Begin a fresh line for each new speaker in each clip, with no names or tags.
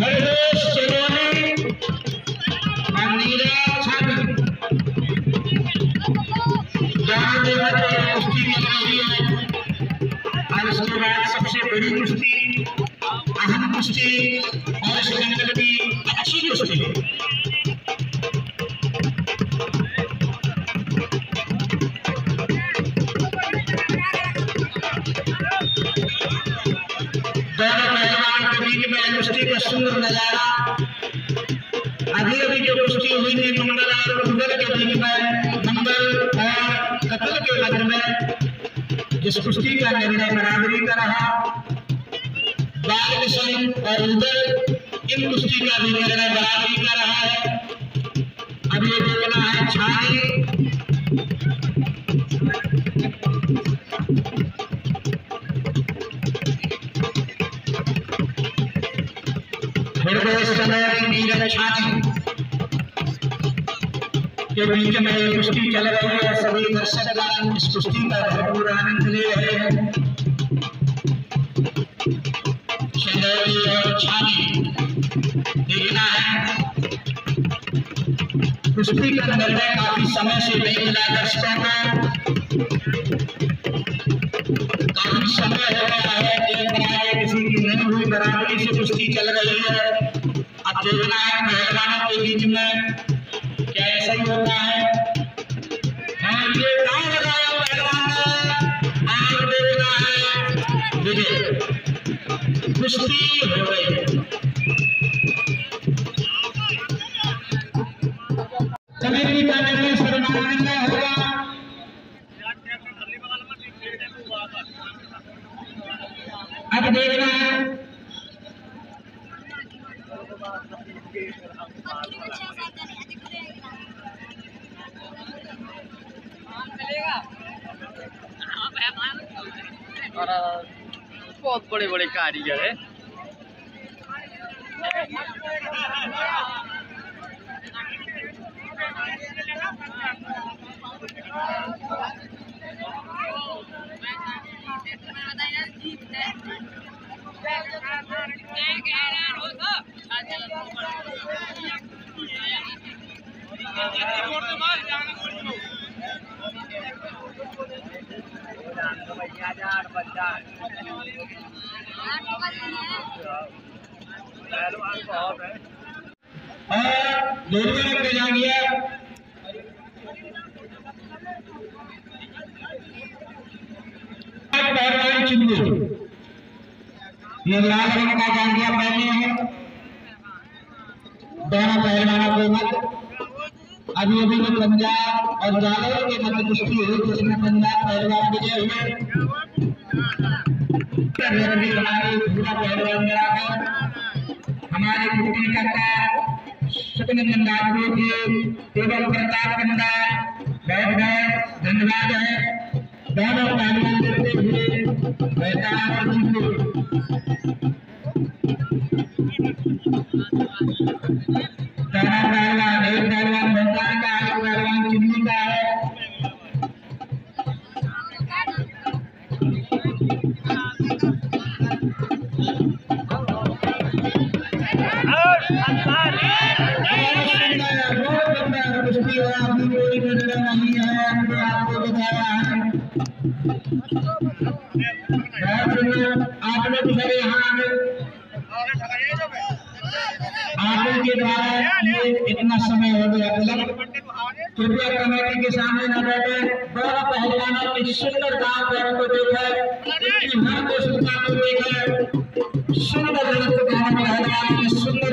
हरदेश चलोनी और नीरज छाबी जहाँ देखा तो कुश्ती चल रही है और उसके बाद सबसे बड़ी कुश्ती अहम कुश्ती और इस जंगल की अच्छी कुश्ती सुंदर नज़ारा। अभी अभी जो कुश्ती हुई थी मंगल और कुंडल के बीच में, मंगल और कतल के मध्य में, जिस कुश्ती का निर्णय बराबरी का रहा, बाल किशन और उदय इन कुश्ती का भी निर्णय बराबरी का रहा है। अब ये देखना है छानी के बीच में कुश्ती चल रही है सभी दर्शक इस कुश्ती का भरपूर आनंद ले रहे हैं चंदेरी और छानी देखना है कुश्ती का निर्णय काफ़ी समय से नहीं मिला दर्शकों को काफ़ी समय हो गया है एक बराबर किसी की नहीं हुई बराबरी से कुश्ती चल रही है। देखना है पहलवानों के बीच में क्या ऐसा ही होता है? हाँ ये दांव लगाया पहलवान ने। और देखना है। विजय कुश्ती हो अब देखना है
बहुत बड़े बड़े कारीगर है।
और दोनों ने भेजा गया पहलवान चिन्नू ये रंग हैं मत अभी अभी पंजाब और जालौर के मध्य कुश्ती हुई जिसमें पंजाब पहलवान विजय हुए। हमारे कुटी का सुकन मंदापुर की एवं प्रताप कंदा बैठ गए, धन्यवाद है। दोनों पहलवान देते हुए आपने पिछले यहाँ आगे के द्वारा ये इतना समय हो गया विलंब कृपया कमेटी के सामने न बैठे दोनों पहलवानों की सुंदर दाव पैर को देखे इनकी हर कोशिशता को देखे सुंदर गाना पहलवान सुंदर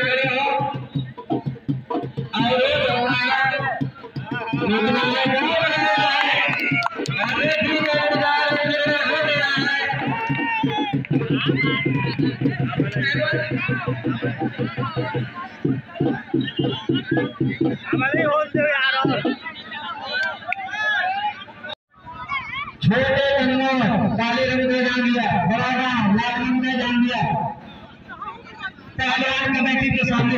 हमारे
छोटे कन्नौर काले रंग में जान दिया बड़ा गाँव लाल रंग में जान दिया। पहलवान कमेटी के सामने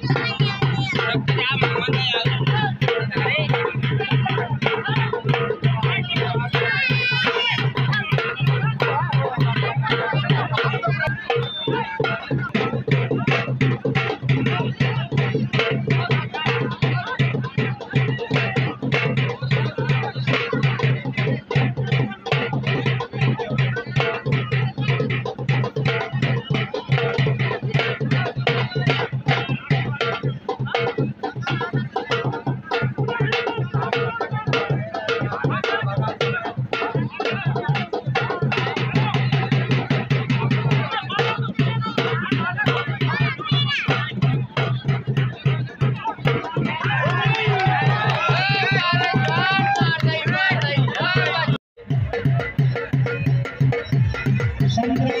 संक्रमण पहलवान